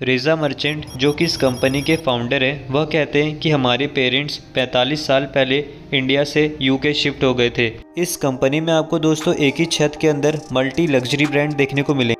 रेजा मर्चेंट, जो कि इस कंपनी के फाउंडर हैं, वह कहते हैं कि हमारे पेरेंट्स 45 साल पहले इंडिया से यूके शिफ्ट हो गए थे। इस कंपनी में आपको दोस्तों एक ही छत के अंदर मल्टी लग्जरी ब्रांड देखने को मिले